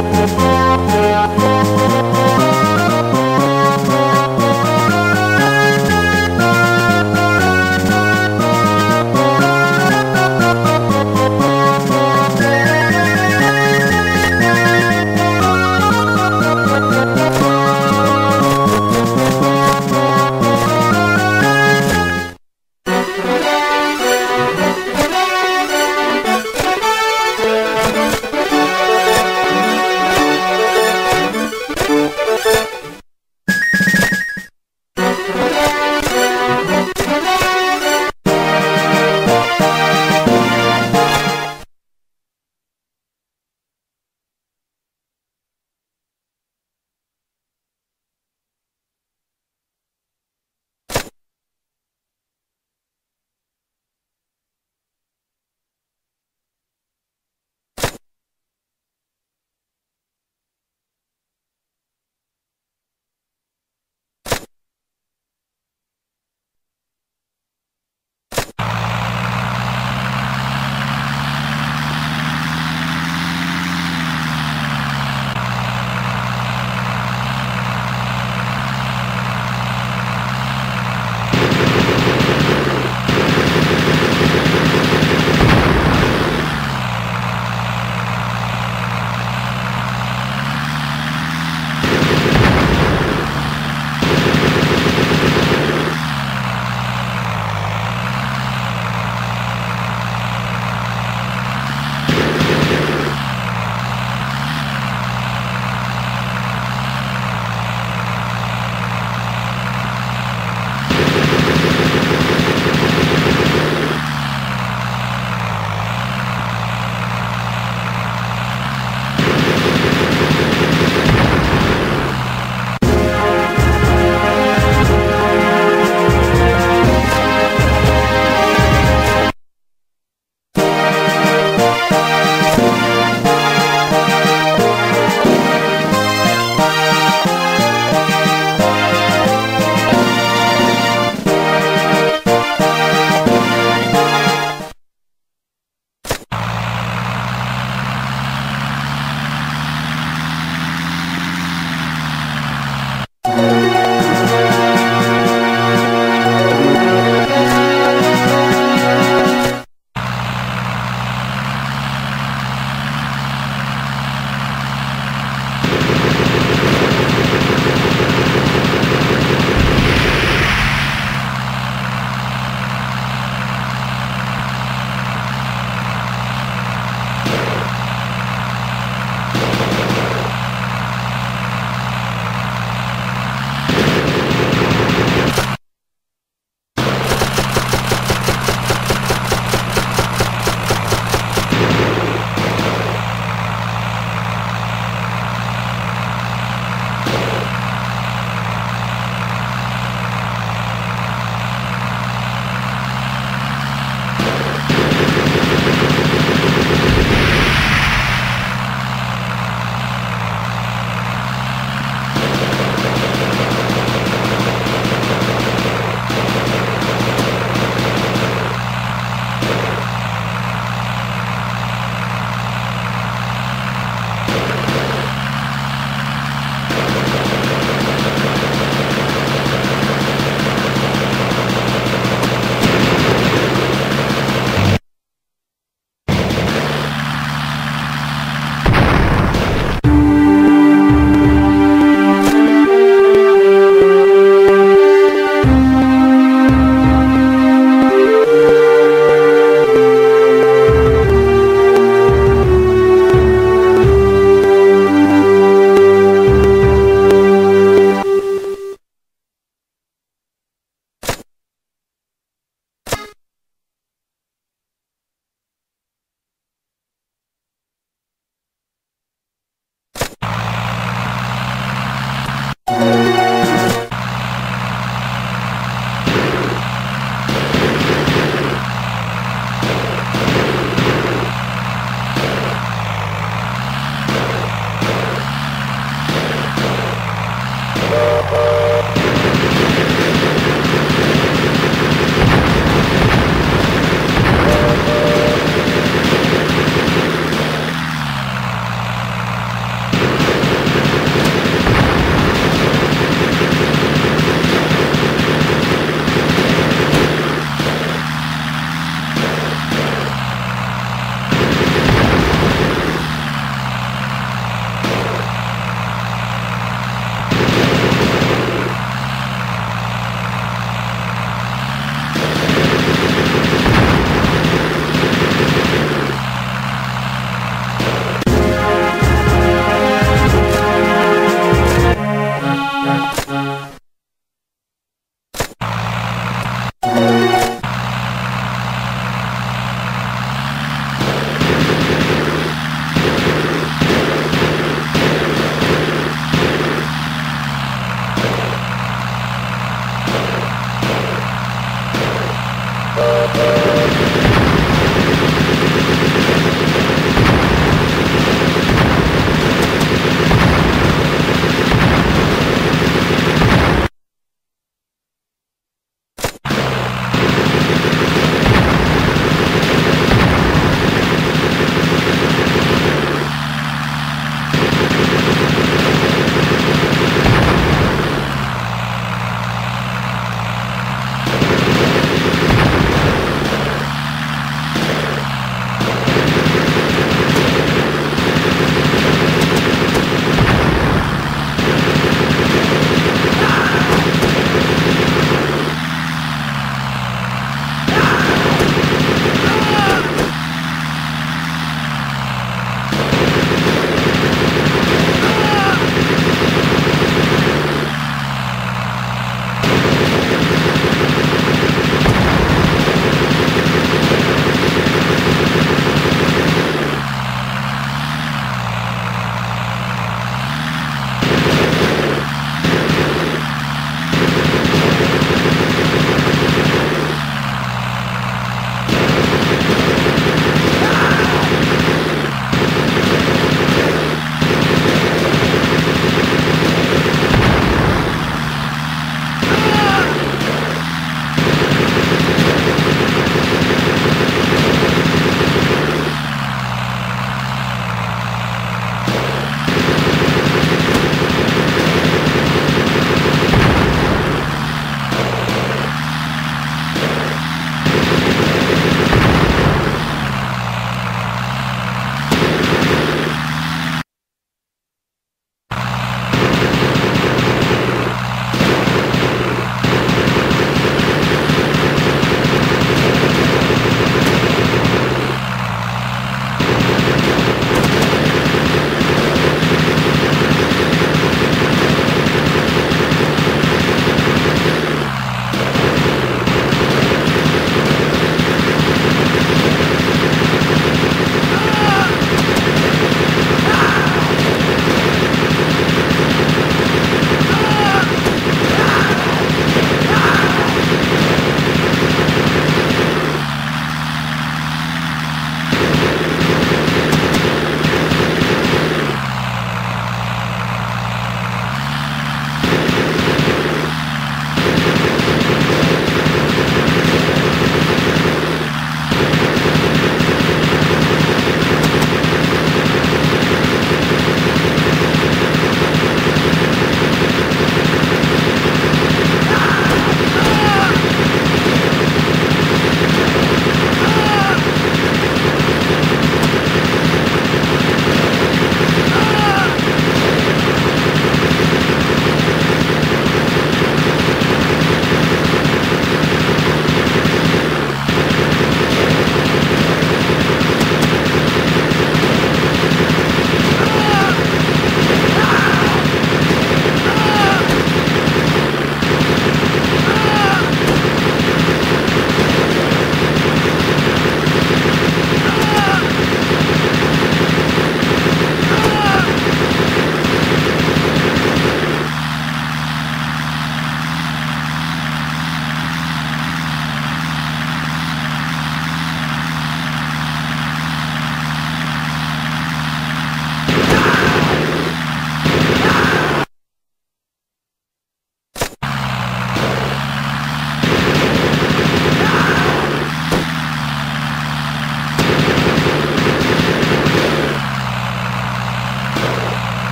Música